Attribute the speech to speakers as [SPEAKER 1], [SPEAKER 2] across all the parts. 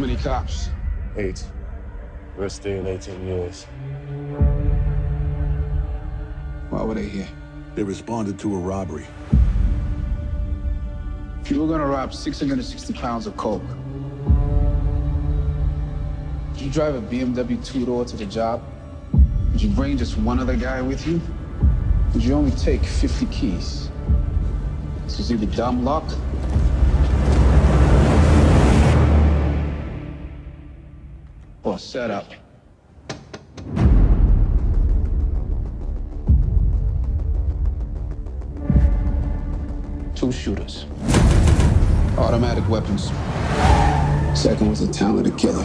[SPEAKER 1] many cops?
[SPEAKER 2] Eight. We're staying 18 years.
[SPEAKER 1] Why were they here?
[SPEAKER 3] They responded to a robbery.
[SPEAKER 1] If you were gonna rob 660 pounds of coke, did you drive a BMW two-door to the job? Did you bring just one other guy with you? Did you only take 50 keys? This is either dumb luck or setup. Two shooters. Automatic weapons. Second was a talented killer.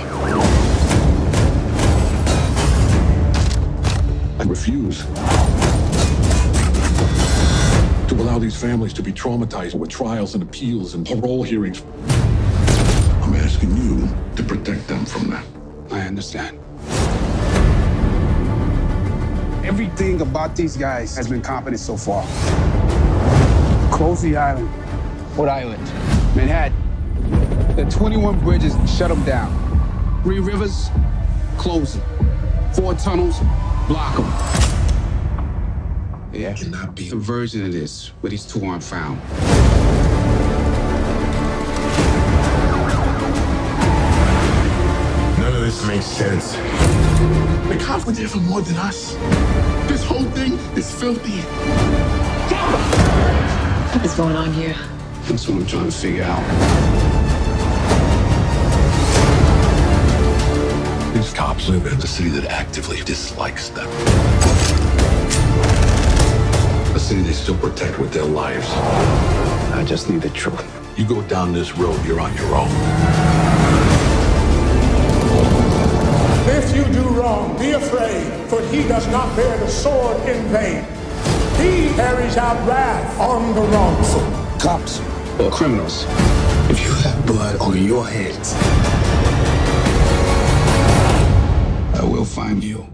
[SPEAKER 3] I refuse to allow these families to be traumatized with trials and appeals and parole hearings. I'm asking you to protect them from that.
[SPEAKER 1] Understand. Everything about these guys has been competent so far. Close the island.
[SPEAKER 4] What island?
[SPEAKER 1] Manhattan. The 21 bridges, shut them down. Three rivers, close them. Four tunnels, block them. Yeah,
[SPEAKER 3] Cannot be.
[SPEAKER 1] a version of this where these two aren't found.
[SPEAKER 3] Sense. The cops were there for more than us. This whole thing is filthy.
[SPEAKER 5] What is going on here?
[SPEAKER 1] That's what I'm trying to figure out.
[SPEAKER 3] These cops live in a city that actively dislikes them. A city they still protect with their lives.
[SPEAKER 4] I just need the truth.
[SPEAKER 3] You go down this road, you're on your own.
[SPEAKER 6] If you do wrong, be afraid, for he does not bear the sword in vain. He carries out wrath on the wrongful.
[SPEAKER 1] Cops or criminals. If you have blood on your hands, I will find you.